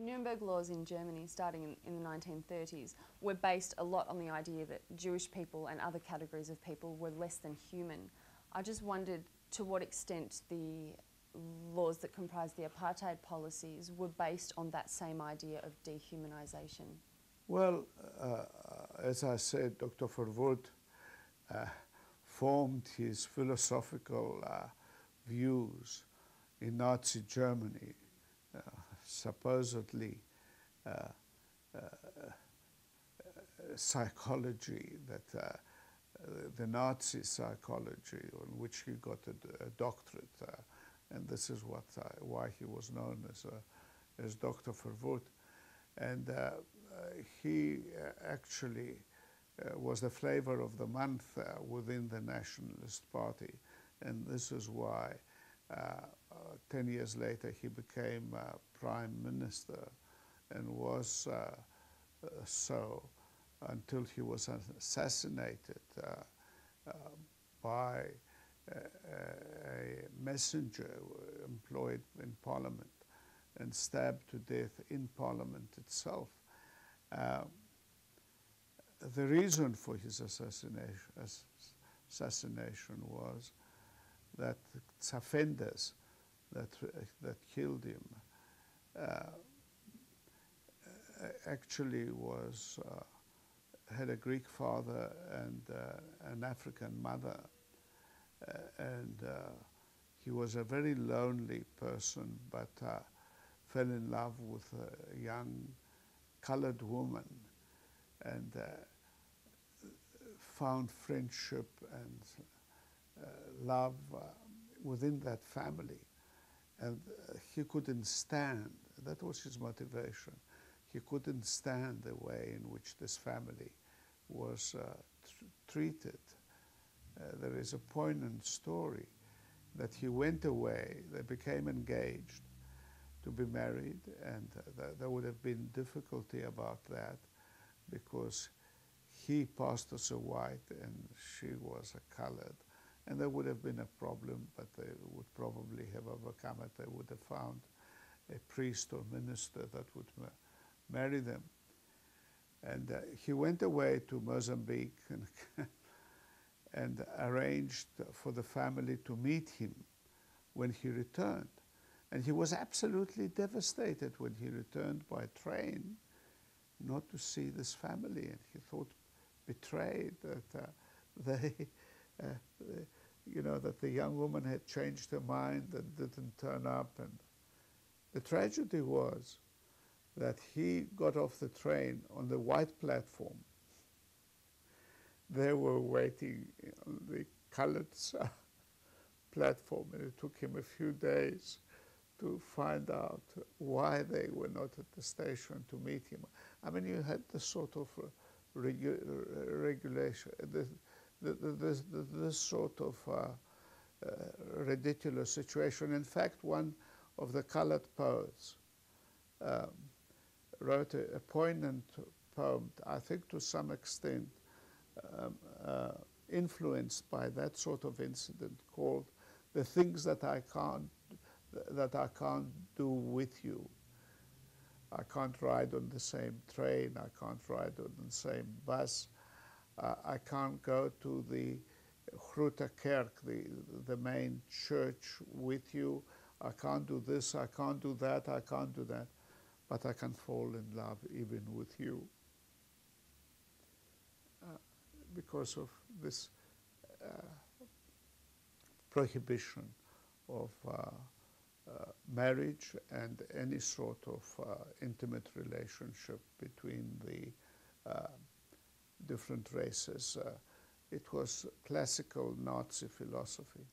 The Nuremberg laws in Germany, starting in, in, the 1930s, were based a lot on the idea that Jewish people and other categories of people were less than human. I just wondered to what extent the laws that comprised the apartheid policies were based on that same idea of dehumanisation. Well, uh, as I said, Dr. Verwoerd uh, formed his philosophical uh, views in Nazi Germany, uh, supposedly uh, uh, psychology, that the Nazi psychology, on which he got a, a doctorate, and this is what why he was known as as Dr. Verwoerd. And he actually uh, was the flavor of the month uh, within the Nationalist Party. And this is why uh, Uh, uh, 10 years later he became uh, prime minister and was so until he was assassinated by a messenger employed in parliament and stabbed to death in parliament itself. Uh, the reason for his assassination, assassination was that Tsafendas that, that killed him uh, actually was, uh, had a Greek father and uh, an African mother. Uh, and uh, he was a very lonely person, but uh, fell in love with a young colored woman and found friendship and uh, love uh, within that family. And uh, he couldn't stand, that was his motivation, he couldn't stand the way in which this family was tr treated. there is a poignant story that he went away, they became engaged to be married, and uh, there would have been difficulty about that because he passed as a white and she was a colored. And there would have been a problem, but they would probably have overcome it. They would have found a priest or minister that would ma marry them. And uh, he went away to Mozambique and, and arranged for the family to meet him when he returned. And he was absolutely devastated when he returned by train not to see this family. And he thought, betrayed, that uh, they, uh, you know, that the young woman had changed her mind and didn't turn up. And the tragedy was that he got off the train on the white platform. They were waiting on the colored platform, and it took him a few days to find out why they were not at the station to meet him. I mean, you had the sort of regu regulation, this, this, sort of uh, uh, ridiculous situation. In fact, one of the colored poets um, wrote a, a, poignant poem, I think to some extent um, uh, influenced by that sort of incident called The Things That I Can't, that I can't do with you. I can't ride on the same train, I can't ride on the same bus, uh, I can't go to the Grote Kerk, the, the main church with you, I can't do this, I can't do that, I can't do that, but I can fall in love even with you. Uh, because of this uh, prohibition of uh, uh, marriage and any sort of uh, intimate relationship between the different races. Uh, it was classical Nazi philosophy.